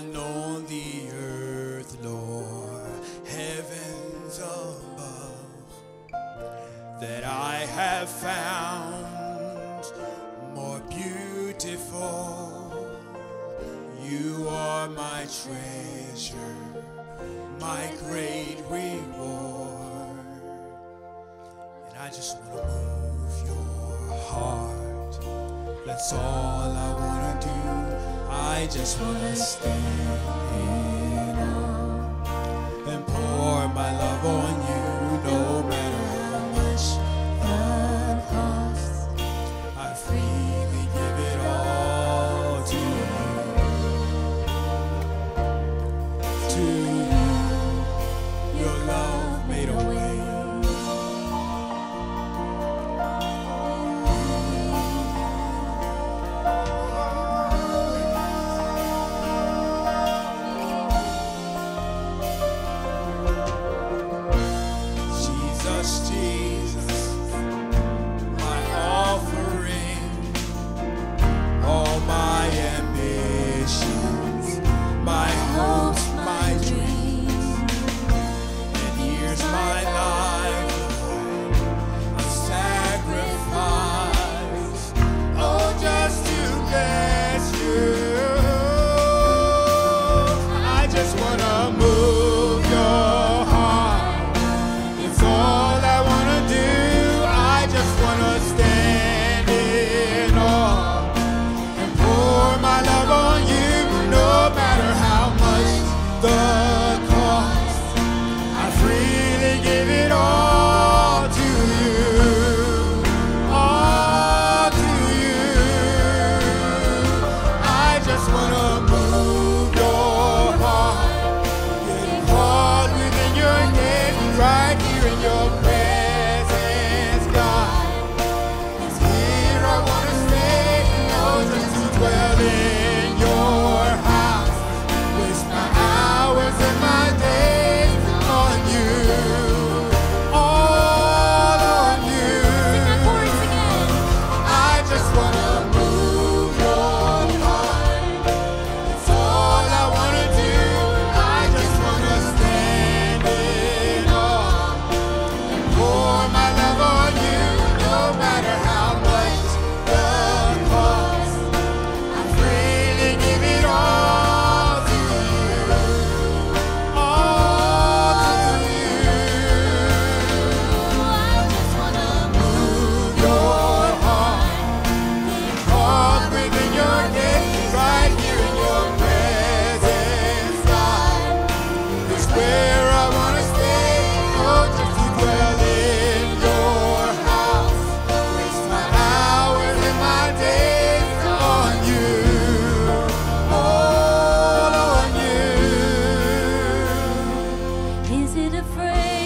none the earth nor heavens above that I have found more beautiful. You are my treasure, my great reward. And I just want to move your heart. That's all I want I just want to stand and pour my love on in your it afraid?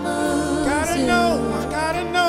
gotta know, I gotta know.